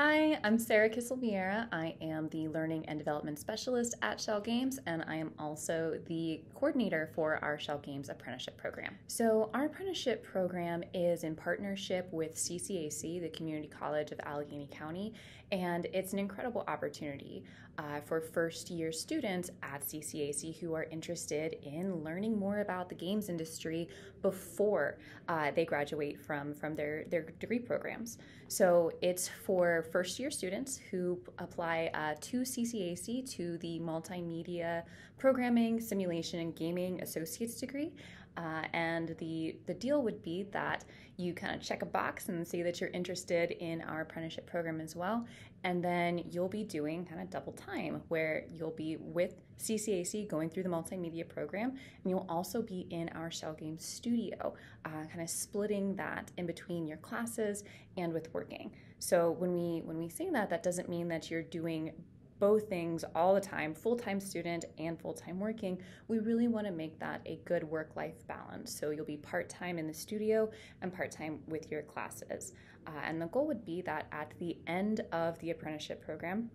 Hi, I'm Sarah Kissel Vieira. I am the Learning and Development Specialist at Schell Games, and I am also the coordinator for our Schell Games Apprenticeship Program. So, our apprenticeship program is in partnership with CCAC, the Community College of Allegheny County, and it's an incredible opportunity uh, for first year students at CCAC who are interested in learning more about the games industry before uh, they graduate from, from their, their degree programs. So, it's for first year students who apply uh, to CCAC to the Multimedia Programming, Simulation, and Gaming Associate's degree. Uh, and the, the deal would be that you kind of check a box and say that you're interested in our apprenticeship program as well. And then you'll be doing kind of double time where you'll be with CCAC going through the multimedia program, and you'll also be in our Schell Games studio, uh, kind of splitting that in between your classes and with working. So when we when we say that, that doesn't mean that you're doing both things all the time, full time student and full time working, we really want to make that a good work life balance. So you'll be part time in the studio and part time with your classes. Uh, and the goal would be that at the end of the apprenticeship program,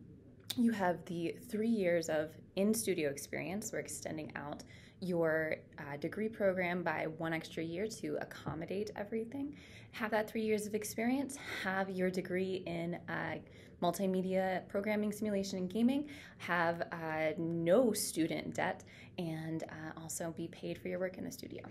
you have the three years of in studio experience. We're extending out your uh, degree program by one extra year to accommodate everything. Have that three years of experience, have your degree in uh, multimedia programming, simulation, and gaming, have uh, no student debt, and uh, also be paid for your work in the studio.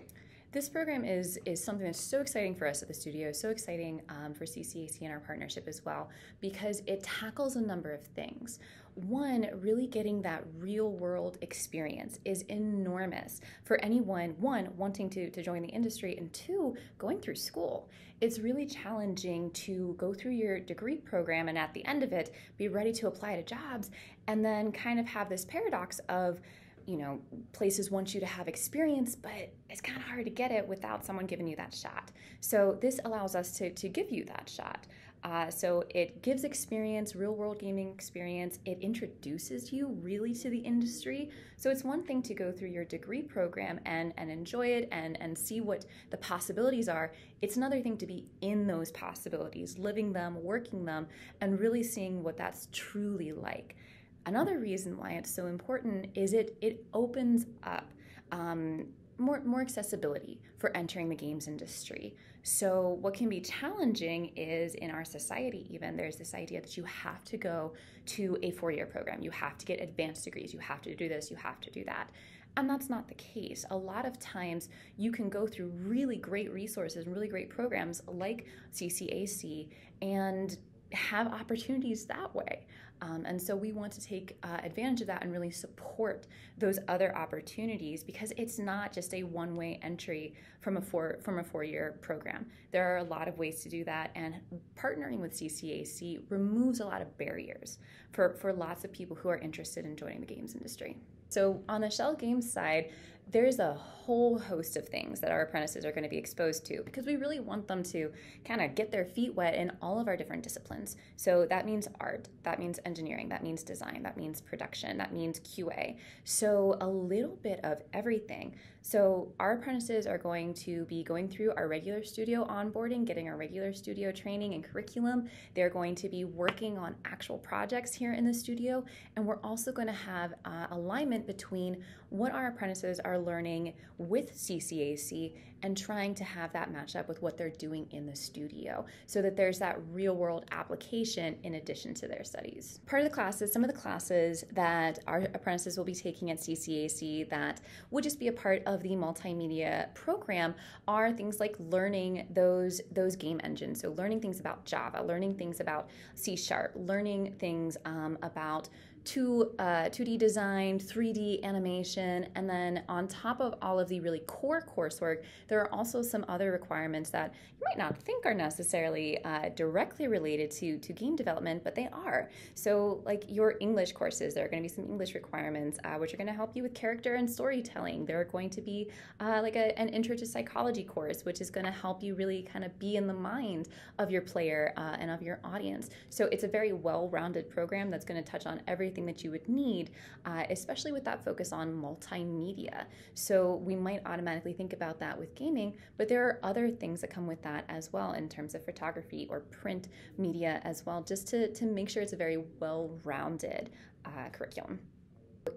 This program is is something that's so exciting for us at the studio, so exciting um, for CCAC and our partnership as well, because it tackles a number of things. One, really getting that real world experience is enormous for anyone, one, wanting to, to join the industry, and two, going through school. It's really challenging to go through your degree program and at the end of it, be ready to apply to jobs, and then kind of have this paradox of, you know, places want you to have experience, but it's kind of hard to get it without someone giving you that shot. So this allows us to, to give you that shot. Uh, so it gives experience, real world gaming experience. It introduces you really to the industry. So it's one thing to go through your degree program and, and enjoy it and, and see what the possibilities are. It's another thing to be in those possibilities, living them, working them, and really seeing what that's truly like. Another reason why it's so important is it it opens up um, more more accessibility for entering the games industry. So what can be challenging is in our society even there's this idea that you have to go to a four-year program. You have to get advanced degrees. You have to do this, you have to do that. And that's not the case. A lot of times you can go through really great resources and really great programs like CCAC and have opportunities that way. Um, and so we want to take uh, advantage of that and really support those other opportunities because it's not just a one-way entry from a four from a four-year program. There are a lot of ways to do that, and partnering with CCAC removes a lot of barriers for, for lots of people who are interested in joining the games industry. So on the Schell Games side, there's a whole host of things that our apprentices are going to be exposed to because we really want them to kind of get their feet wet in all of our different disciplines. So that means art, that means engineering, that means design, that means production, that means QA. So a little bit of everything. So our apprentices are going to be going through our regular studio onboarding, getting our regular studio training and curriculum. They're going to be working on actual projects here in the studio, and we're also going to have uh, alignment between what our apprentices are learning with CCAC and trying to have that match up with what they're doing in the studio so that there's that real world application in addition to their studies. Part of the classes, some of the classes that our apprentices will be taking at CCAC that would just be a part of the multimedia program are things like learning those those game engines. So learning things about Java, learning things about C Sharp, learning things um, about two, uh, 2D design, 3D animation, and then on top of all of the really core coursework, there are also some other requirements that you might not think are necessarily uh, directly related to, to game development, but they are. So, like your English courses, there are going to be some English requirements, uh, which are going to help you with character and storytelling. There are going to be uh, like a, an intro to psychology course, which is going to help you really kind of be in the mind of your player uh, and of your audience. So, it's a very well rounded program that's going to touch on everything everything that you would need, uh, especially with that focus on multimedia. So we might automatically think about that with gaming, but there are other things that come with that as well in terms of photography or print media as well, just to, to make sure it's a very well rounded uh, curriculum.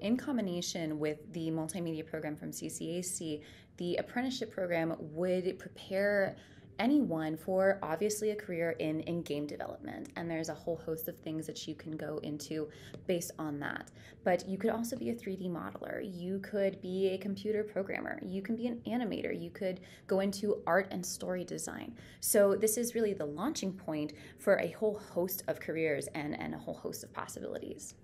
In combination with the multimedia program from CCAC, the apprenticeship program would prepare anyone for obviously a career in, in game development. And there's a whole host of things that you can go into based on that. But you could also be a 3D modeler, you could be a computer programmer, you can be an animator, you could go into art and story design. So this is really the launching point for a whole host of careers and, and a whole host of possibilities.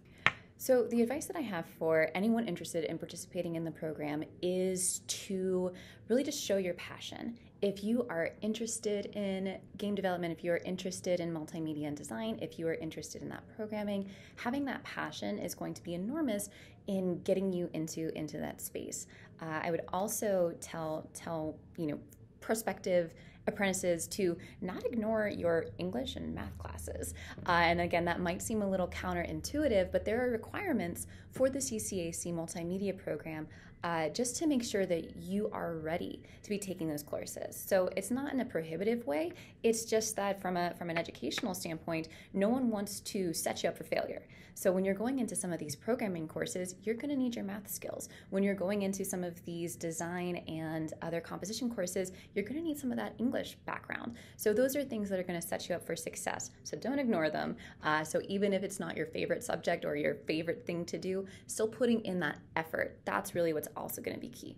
So, the advice that I have for anyone interested in participating in the program is to really just show your passion. If you are interested in game development, if you are interested in multimedia and design, if you are interested in that programming, having that passion is going to be enormous in getting you into into that space. Uh, I would also tell tell you know prospective apprentices to not ignore your English and math classes. Uh, and again, that might seem a little counterintuitive, but there are requirements for the CCAC multimedia program uh, just to make sure that you are ready to be taking those courses. So it's not in a prohibitive way. It's just that from a from an educational standpoint, no one wants to set you up for failure. So when you're going into some of these programming courses, you're going to need your math skills. When you're going into some of these design and other composition courses, you're going to need some of that English background. So those are things that are going to set you up for success. So don't ignore them. Uh, so even if it's not your favorite subject or your favorite thing to do, still putting in that effort. That's really what's also going to be key.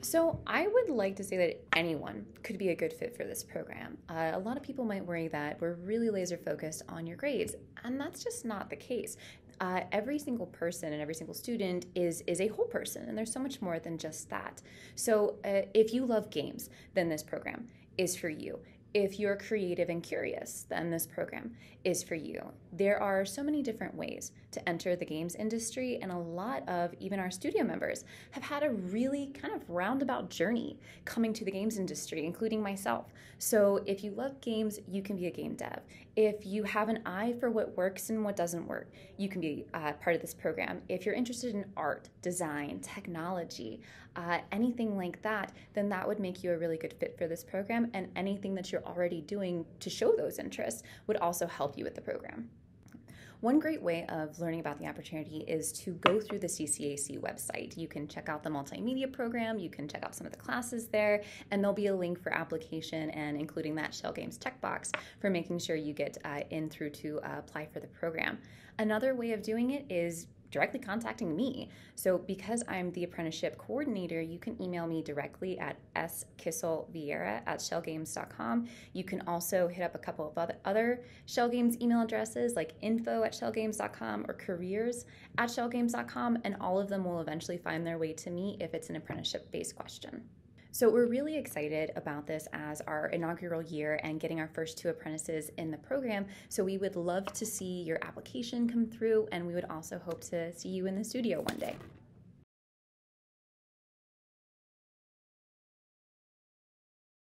So, I would like to say that anyone could be a good fit for this program. Uh, a lot of people might worry that we're really laser focused on your grades, and that's just not the case. Uh, every single person and every single student is is a whole person, and there's so much more than just that. So, uh, if you love games, then this program is for you. If you're creative and curious, then this program is for you. There are so many different ways to enter the games industry, and a lot of even our studio members have had a really kind of roundabout journey coming to the games industry, including myself. So, if you love games, you can be a game dev. If you have an eye for what works and what doesn't work, you can be uh, part of this program. If you're interested in art, design, technology, uh, anything like that, then that would make you a really good fit for this program. And anything that you're already doing to show those interests would also help you with the program. One great way of learning about the opportunity is to go through the CCAC website. You can check out the multimedia program, you can check out some of the classes there, and there'll be a link for application and including that Schell Games checkbox for making sure you get uh, in through to uh, apply for the program. Another way of doing it is directly contacting me. So because I'm the apprenticeship coordinator, you can email me directly at skisselvieira at schellgames.com. You can also hit up a couple of other Schell Games email addresses like info at schellgames.com or careers at schellgames.com, and all of them will eventually find their way to me if it's an apprenticeship-based question. So we're really excited about this as our inaugural year and getting our first two apprentices in the program. So we would love to see your application come through and we would also hope to see you in the studio one day.